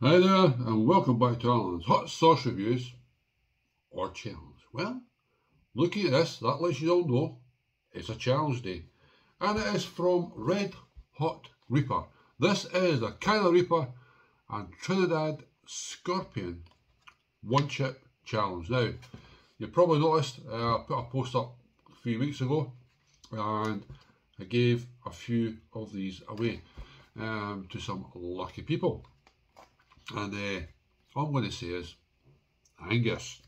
Hi there, and welcome back to Alan's Hot Sauce Reviews or Challenge. Well, looking at this, that lets you all know it's a challenge day, and it is from Red Hot Reaper. This is the Kyla Reaper and Trinidad Scorpion One Chip Challenge. Now, you probably noticed uh, I put a post up a few weeks ago, and I gave a few of these away um, to some lucky people. And uh, all I'm going to say is, Angus,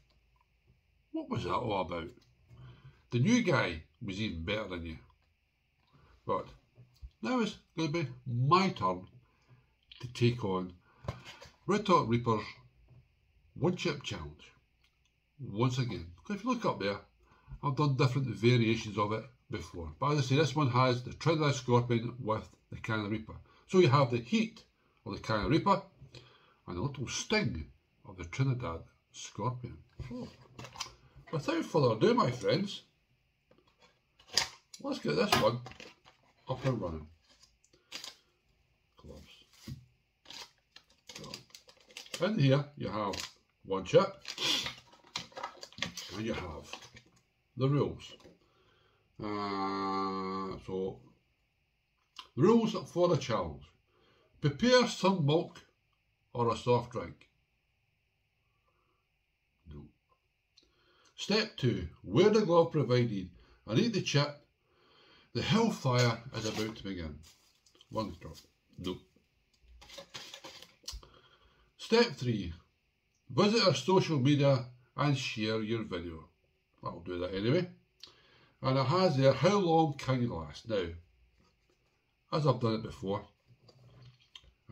what was that all about? The new guy was even better than you. But now it's going to be my turn to take on Red Reaper's One Chip Challenge. Once again, if you look up there, I've done different variations of it before. But as I say, this one has the Trinidad Scorpion with the Carolina Reaper. So you have the heat of the Carolina Reaper and a little sting of the Trinidad Scorpion. Without further ado, my friends, let's get this one up and running. Gloves. So, in here you have one chip and you have the rules. Uh, so, rules for the challenge. Prepare some milk or a soft drink? No. Step 2. Wear the glove provided and eat the chip. The hellfire is about to begin. One drop. No. Step 3. Visit our social media and share your video. I'll do that anyway. And it has there, how long can you last? Now, as I've done it before,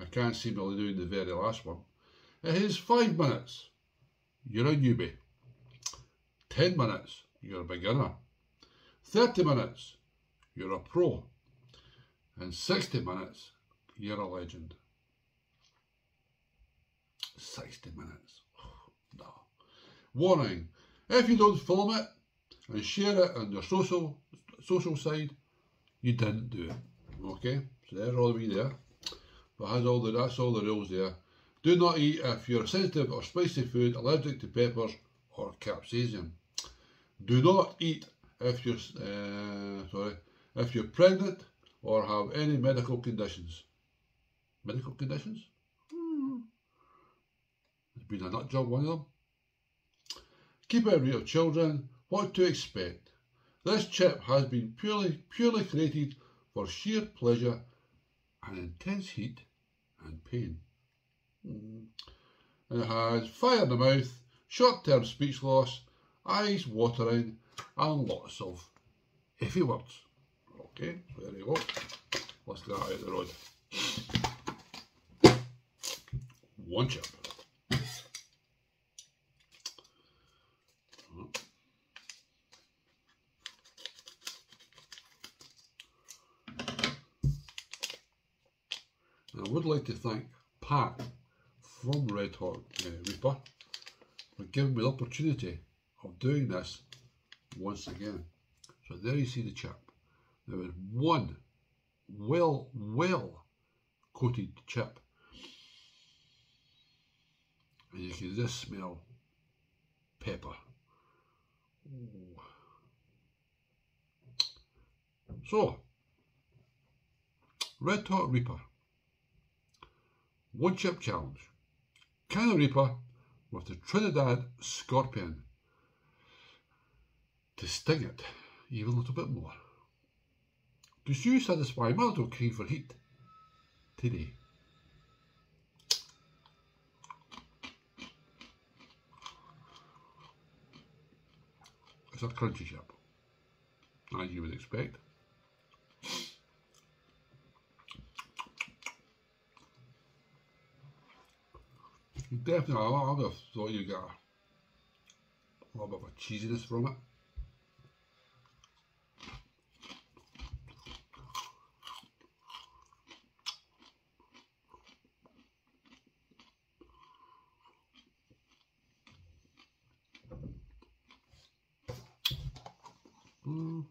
I can't see me doing the very last one. It is five minutes. You're a newbie. Ten minutes. You're a beginner. Thirty minutes. You're a pro. And sixty minutes. You're a legend. Sixty minutes. Oh, no. Warning. If you don't film it and share it on your social social side, you didn't do it. Okay? So there's all the way there. But has all the that's all the rules there. Do not eat if you're sensitive or spicy food, allergic to peppers or capsaicin. Do not eat if you're uh, sorry if you're pregnant or have any medical conditions. Medical conditions? Hmm. There's been a nut job one of them. Keep out of children. What to expect? This chip has been purely purely created for sheer pleasure and intense heat and pain. Mm. And it has fire in the mouth, short-term speech loss, eyes watering, and lots of iffy words. Okay, so there you go. Let's get that out of the road. One chip. I would like to thank Pat from Red Hot uh, Reaper for giving me the opportunity of doing this once again. So there you see the chip. There is one well, well coated chip. And you can just smell pepper. Ooh. So, Red Hot Reaper one chip challenge. Can Reaper with the Trinidad Scorpion to sting it even a little bit more. Does you satisfy my little craving for heat today? It's a crunchy chip, as you would expect. Definitely, I would have thought you got a little bit of cheesiness from it. Mm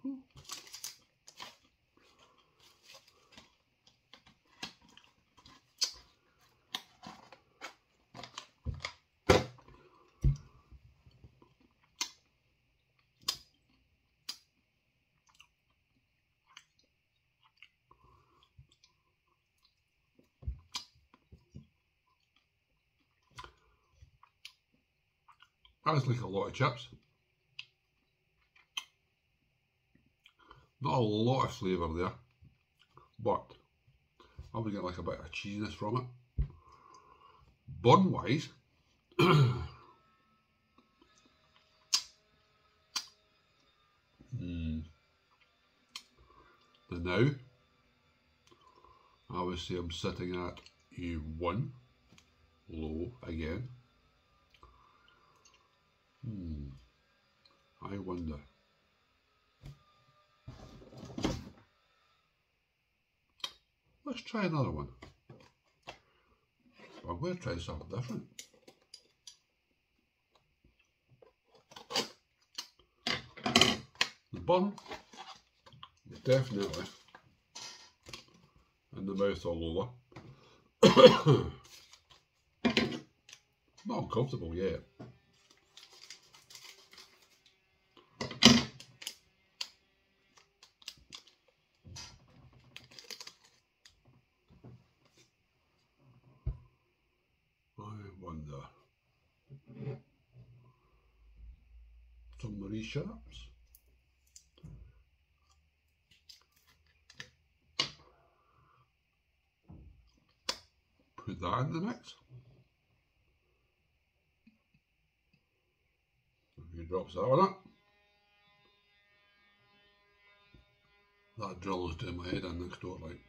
Has like a lot of chips. Not a lot of flavour there, but I would get like a bit of cheesiness from it. Bun wise, mm. The now, say I'm sitting at a 1, low again. Hmm, I wonder. Let's try another one. I'm going to try something different. The bun, definitely, and the mouth all over. Not uncomfortable yet. Sharps. Put that in the mix. A few drops that on it. That drill is doing my head in next door like.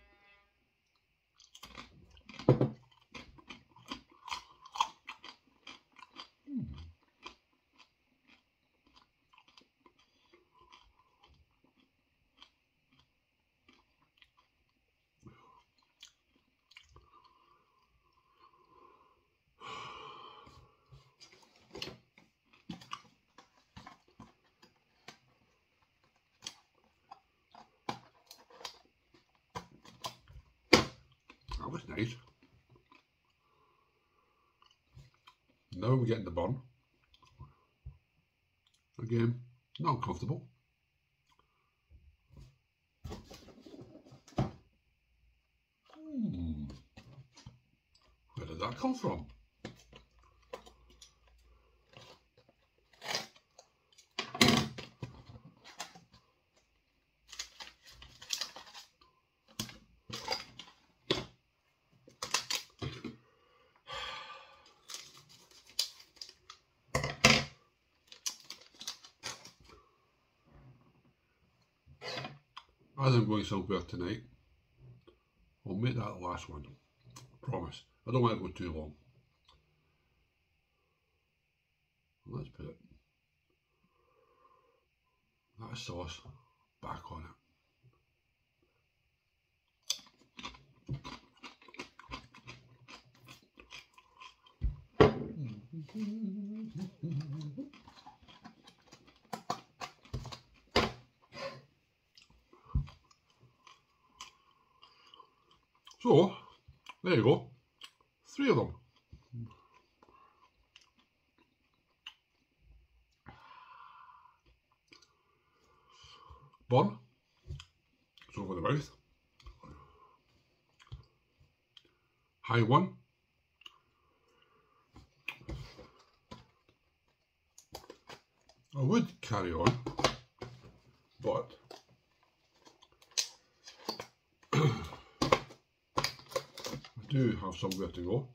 That was nice. Now we're getting the bun. Again, not uncomfortable. Hmm. Where did that come from? I'm going somewhere tonight, I'll make that last one. Promise. I don't want to go too long. Let's put it that sauce back on it. So, there you go. Three of them. Bun. It's over the mouth. High one. I would carry on, but do have somewhere to go.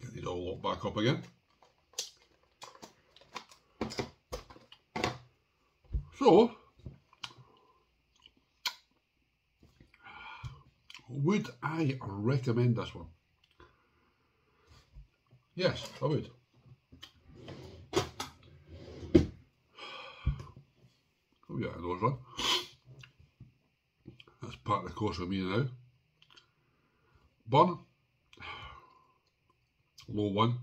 Get these all locked back up again. So, would I recommend this one? Yes, I would. Yeah, those one. That's part of the course for me now. Bun, low one.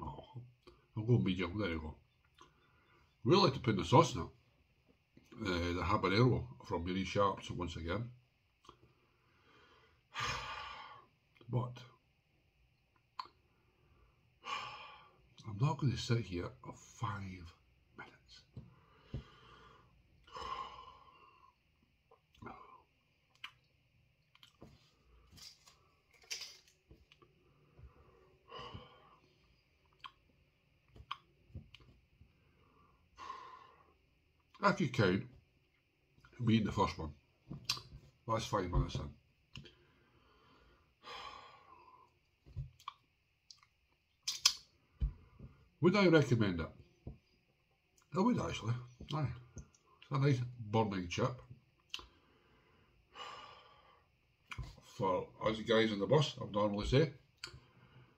Oh, I'll go medium, there you go. Really like to put in the sauce now. Uh, the habanero from Marie Sharps once again. But I'm not going to sit here for five if you count me in the first one. That's five minutes in. Would I recommend it? I would actually. Aye. It's a nice burning chip. For us guys on the bus, I'd normally say,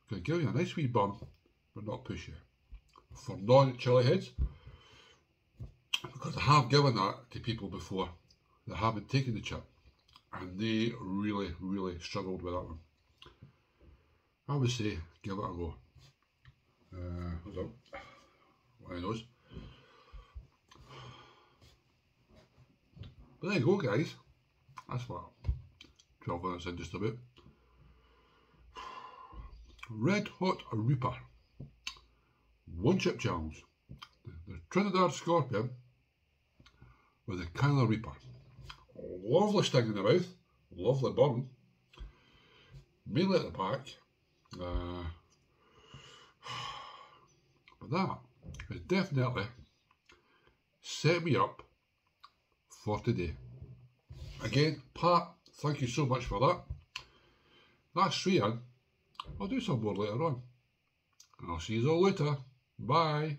can give you a nice wee burn, but not push you. For non-chili heads, because I have given that to people before that haven't taken the chip and they really, really struggled with that one. I would say give it a go. Uh, hold on. One of those. But there you go, guys. That's what 12 minutes in just about. Red Hot Reaper. One chip challenge. The, the Trinidad Scorpion with the Kyler Reaper. Lovely sting in the mouth, lovely burn. Mainly at the back. Uh, but that has definitely set me up for today. Again, Pat, thank you so much for that. That's three. I'll do some more later on. And I'll see you all later. Bye.